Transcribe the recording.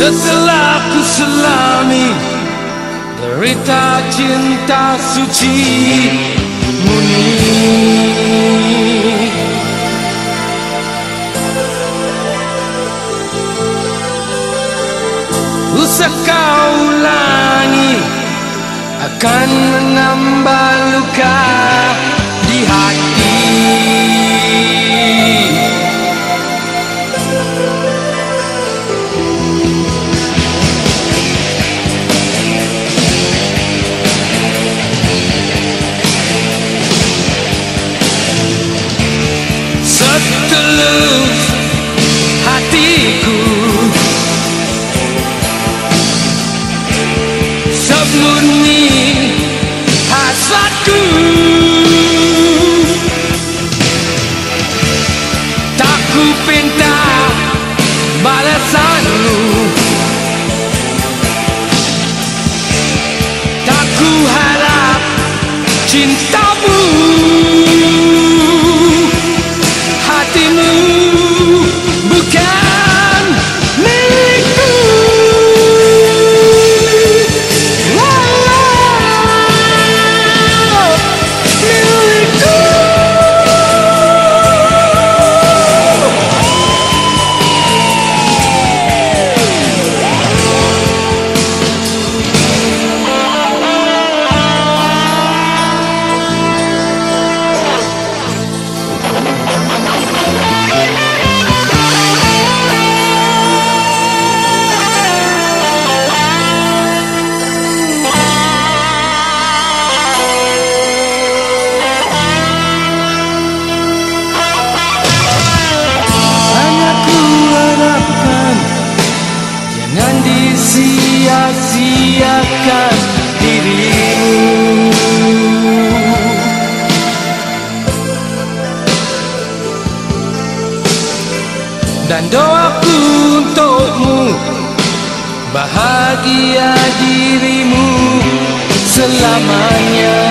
Setelah ku selami Derita cinta suci Muni. Usah kau ulangi Akan menambah luka di hati move Bahagia dirimu selamanya